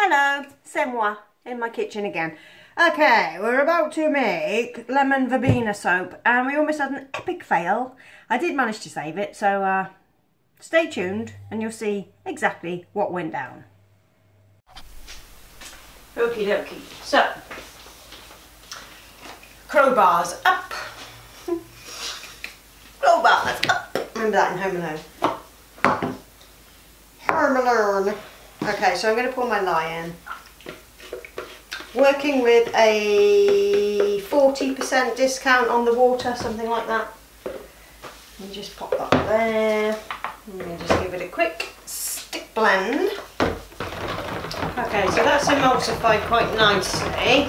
Hello, c'est moi, in my kitchen again. Okay, we're about to make lemon verbena soap and we almost had an epic fail. I did manage to save it, so uh, stay tuned and you'll see exactly what went down. Okie dokie, so, crowbars up, crowbars up. Remember that in Home Alone. Home Alone. Okay, so I'm going to pour my lye in. Working with a 40% discount on the water, something like that. And just pop that there. And just give it a quick stick blend. Okay, so that's emulsified quite nicely.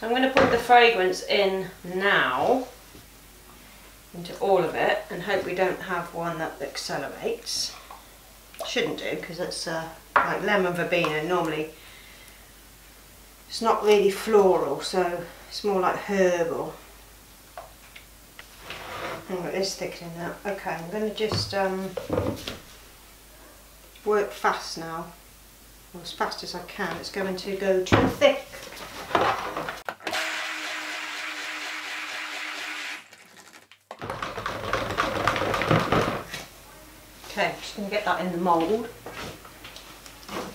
So I'm going to put the fragrance in now into all of it and hope we don't have one that accelerates. Shouldn't do because it's uh, like lemon verbena normally it's not really floral so it's more like herbal. It is thickening that. Okay, I'm going to just um, work fast now. Or as fast as I can. It's going to go too thick. Okay, just going to get that in the mould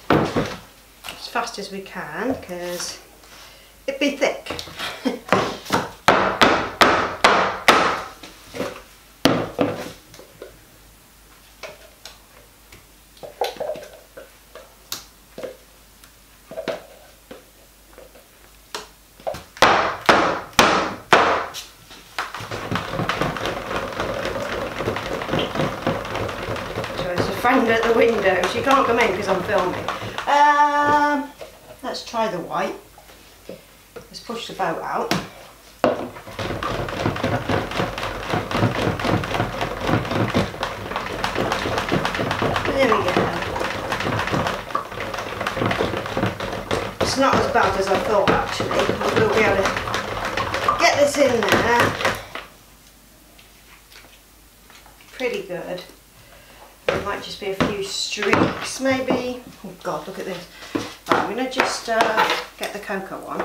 as fast as we can because it'd be thick. At the window. She can't come in because I'm filming. Um, let's try the white. Let's push the boat out. There we go. It's not as bad as I thought actually. We'll be able to get this in there. Pretty good. Might just be a few streaks maybe. Oh god, look at this. Right, I'm going to just uh, get the cocoa one.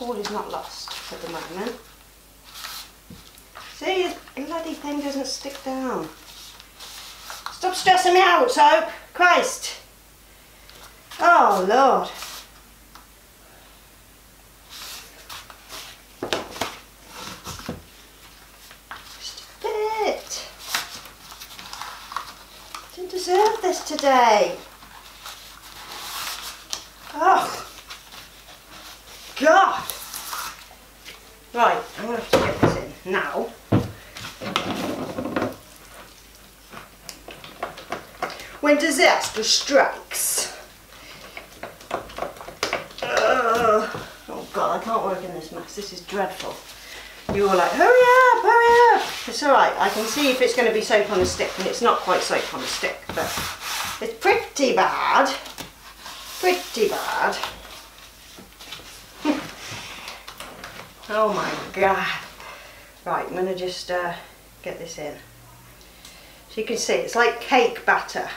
All is not lost at the moment. See, this bloody thing doesn't stick down. Stop stressing me out, Soap. Christ. Oh, Lord. Today. Oh, God. Right, I'm going to have to get this in now. When disaster strikes. Oh God, I can't work in this mess. This is dreadful. You were like, hurry up, hurry up. It's all right. I can see if it's going to be soap on a stick, and it's not quite soap on a stick, but it's pretty bad. Pretty bad. oh my God. Right, I'm to just uh, get this in. So you can see, it's like cake batter.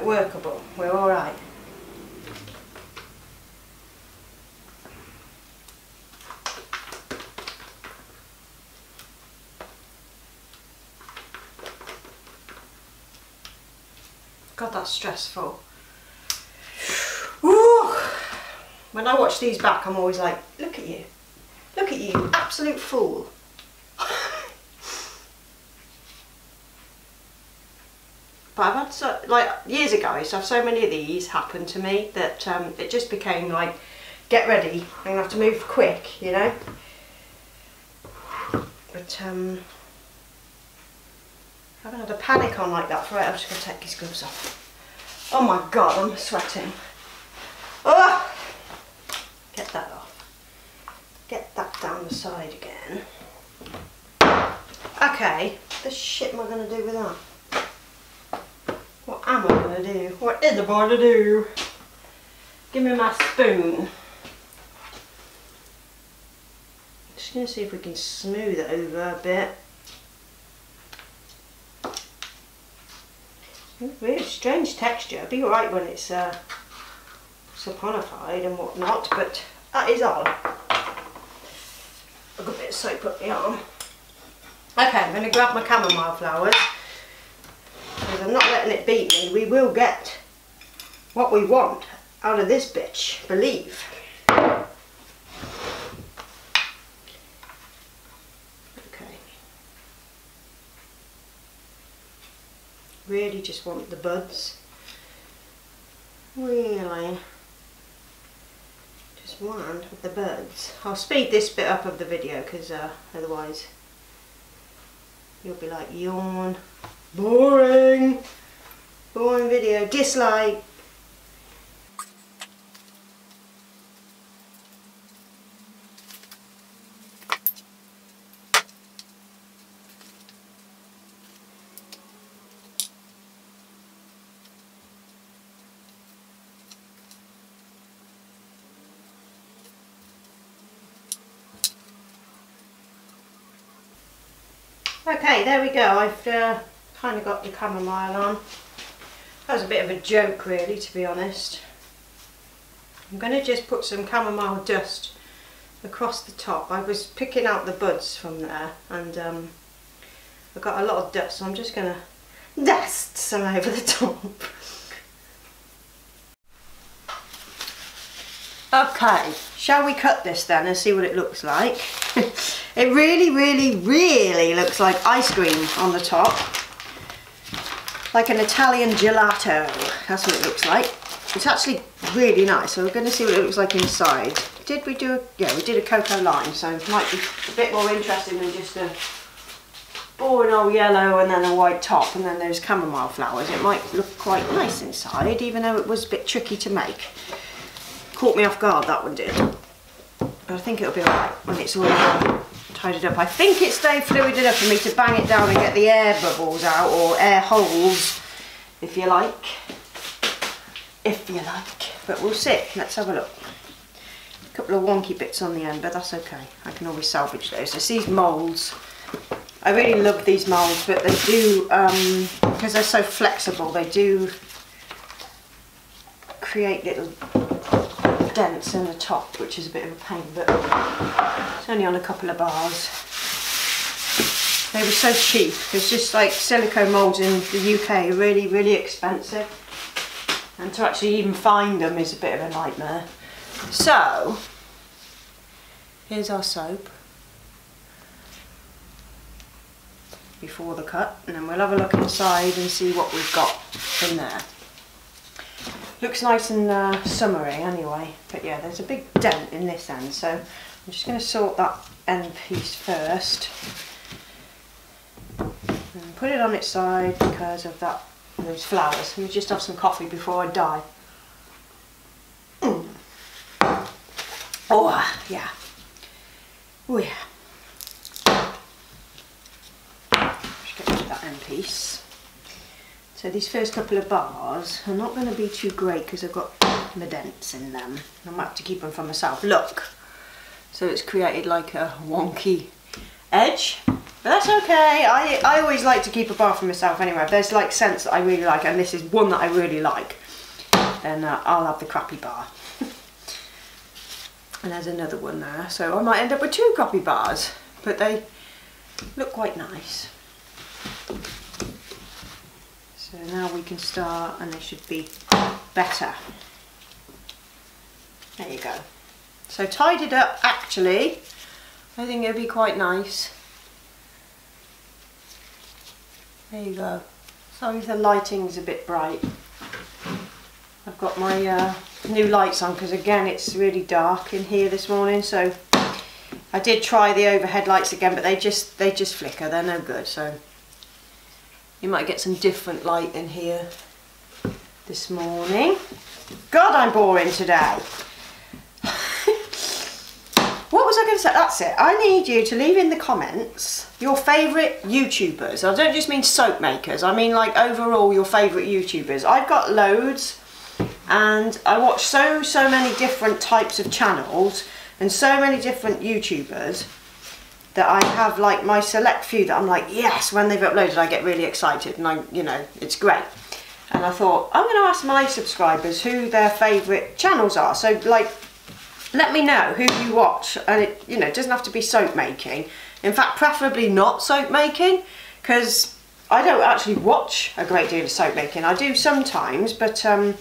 but workable. We're all right. God, that's stressful. Ooh. When I watch these back, I'm always like, look at you. Look at you, absolute fool. But I've had so, like years ago, I used to have so many of these happen to me that um, it just became like, get ready, I'm gonna have to move quick, you know. But um, I haven't had a panic on like that for it. I'm just gonna take his gloves off. Oh my god, I'm sweating. Oh, get that off. Get that down the side again. Okay, the shit am I gonna do with that? What am I going to do? What is I going to do? Give me my spoon. Just going to see if we can smooth it over a bit. Really strange texture. It'll be alright when it's uh, saponified and whatnot, but that is odd. I've got a bit of soap up the arm. Okay, I'm going to grab my chamomile flowers because I'm not letting it beat me. We will get what we want out of this bitch, believe. Okay. Really just want the buds. Really. Just want the buds. I'll speed this bit up of the video because uh, otherwise you'll be like yawn. Boring. Boring video. Dislike. Okay, there we go. I've uh, kind of got the chamomile on. That was a bit of a joke really, to be honest. I'm going to just put some chamomile dust across the top. I was picking out the buds from there and um, I got a lot of dust so I'm just going to dust some over the top. Okay, shall we cut this then and see what it looks like? it really, really, really looks like ice cream on the top. Like an Italian gelato, that's what it looks like. It's actually really nice, so we're going to see what it looks like inside. Did we do a, yeah, we did a cocoa lime, so it might be a bit more interesting than just a boring old yellow and then a white top and then those chamomile flowers. It might look quite nice inside, even though it was a bit tricky to make. Caught me off guard, that one did. But I think it'll be alright when it's all tidied up. I think it's stayed fluid enough for me to bang it down and get the air bubbles out, or air holes, if you like. If you like. But we'll see. Let's have a look. A couple of wonky bits on the end, but that's okay. I can always salvage those. It's these moulds. I really love these moulds, but they do, um, because they're so flexible, they do create little dents in the top, which is a bit of a pain, but it's only on a couple of bars. They were so cheap. It's just like silicone moulds in the UK really, really expensive. And to actually even find them is a bit of a nightmare. So, here's our soap. Before the cut, and then we'll have a look inside and see what we've got in there. Looks nice and uh, summery anyway, but yeah, there's a big dent in this end, so I'm just going to sort that end piece first. And put it on its side because of that those flowers. Let me just have some coffee before I die. Mm. Oh, yeah. Oh, yeah. Just get rid of that end piece. So these first couple of bars are not going to be too great because I've got my dents in them. I might have to keep them for myself. Look! So it's created like a wonky edge. But that's okay. I, I always like to keep a bar for myself anyway. If there's like scents that I really like and this is one that I really like, then uh, I'll have the crappy bar. and there's another one there. So I might end up with two crappy bars. But they look quite nice. So now we can start and they should be better. There you go. So tidied up actually, I think it'll be quite nice. There you go. Sorry if the lighting's a bit bright. I've got my uh, new lights on because again it's really dark in here this morning so I did try the overhead lights again but they just they just flicker they're no good so you might get some different light in here this morning. God, I'm boring today. what was I going to say? That's it. I need you to leave in the comments your favourite YouTubers. I don't just mean soap makers. I mean like overall your favourite YouTubers. I've got loads and I watch so, so many different types of channels and so many different YouTubers that I have like my select few that I'm like, yes, when they've uploaded I get really excited and I, you know, it's great. And I thought, I'm going to ask my subscribers who their favourite channels are. So like let me know who you watch and it you know it doesn't have to be soap making in fact preferably not soap making because I don't actually watch a great deal of soap making I do sometimes but um,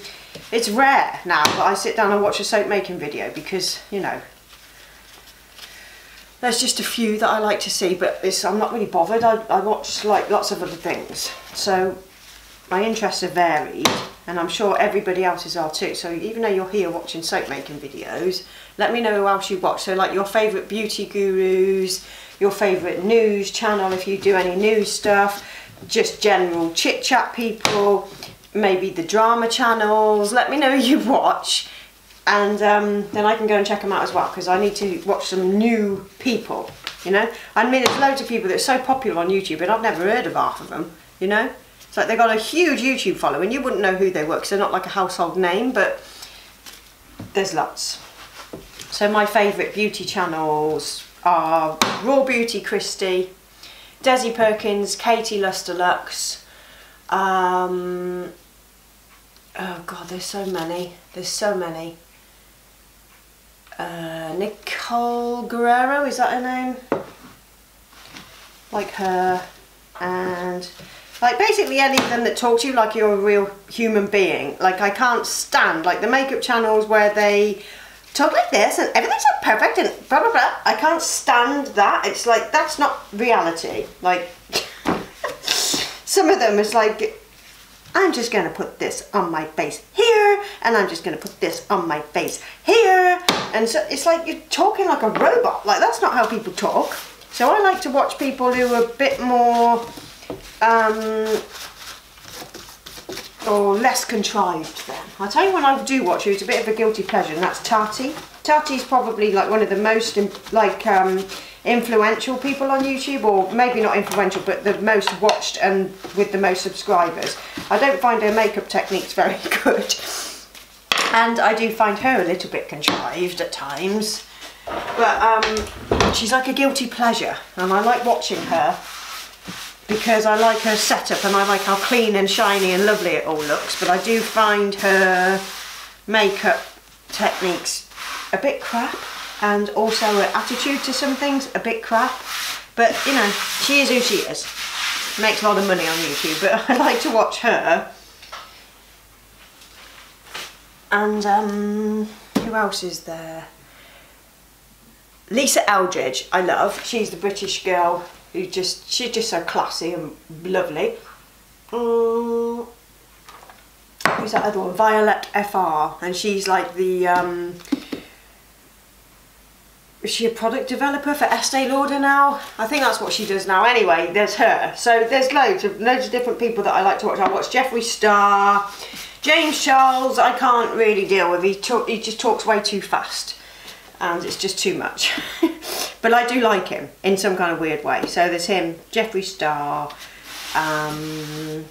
it's rare now that I sit down and watch a soap making video because you know there's just a few that I like to see but I'm not really bothered I, I watch like lots of other things so my interests are varied and I'm sure everybody else's are too. So even though you're here watching soap making videos, let me know who else you watch. So like your favourite beauty gurus, your favourite news channel if you do any news stuff, just general chit chat people, maybe the drama channels. Let me know who you watch and um, then I can go and check them out as well because I need to watch some new people, you know. I mean, there's loads of people that are so popular on YouTube and I've never heard of half of them, you know. It's like they've got a huge YouTube following. You wouldn't know who they were because they're not like a household name, but there's lots. So my favourite beauty channels are Raw Beauty Kristi, Desi Perkins, Katie Luster um, oh god, there's so many. There's so many. Uh, Nicole Guerriero, is that her name? Like her. And like basically any of them that talk to you like you're a real human being. Like I can't stand like the makeup channels where they talk like this and everything's so perfect and blah blah blah. I can't stand that. It's like that's not reality. Like some of them is like I'm just gonna put this on my face here and I'm just gonna put this on my face here and so it's like you're talking like a robot like that's not how people talk so I like to watch people who are a bit more um, or less contrived then. I'll tell you when I do watch it's a bit of a guilty pleasure and that's Tati. Tati's probably like one of the most like um, influential people on YouTube or maybe not influential but the most watched and with the most subscribers. I don't find her makeup techniques very good. And I do find her a little bit contrived at times. But um, she's like a guilty pleasure and I like watching her because I like her setup and I like how clean and shiny and lovely it all looks. But I do find her makeup techniques a bit crap and also her attitude to some things a bit crap. But you know she is who she is. Makes a lot of money on YouTube but I like to watch her. And um, who else is there? Lisa Eldridge I love. She's the British girl who just she's just so classy and lovely. Um, who's that other one? Violette FR, and she's like the um, is she a product developer for Estee Lauder now? I think that's what she does now. Anyway, there's her. So there's loads of loads of different people that I like to watch. I watch Jeffree Star, James Charles. I can't really deal with. He talk, he just talks way too fast, and it's just too much. But I do like him in some kind of weird way. So there's him, Jeffree Star. Um,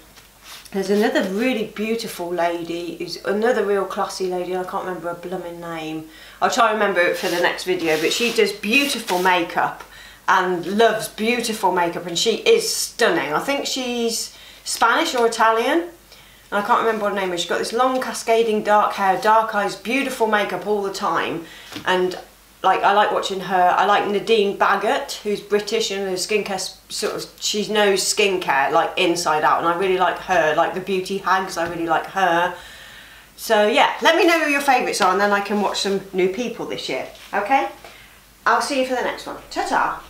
there's another really beautiful lady who's another real classy lady. I can't remember her blooming name. I'll try and remember it for the next video. But she does beautiful makeup and loves beautiful makeup and she is stunning. I think she's Spanish or Italian. And I can't remember her name is. She's got this long cascading dark hair, dark eyes, beautiful makeup all the time. And like I like watching her. I like Nadine Baggott, who's British and her skincare sort of she knows skincare like inside out, and I really like her. Like the beauty hags, I really like her. So yeah, let me know who your favourites are, and then I can watch some new people this year. Okay, I'll see you for the next one. Ta ta.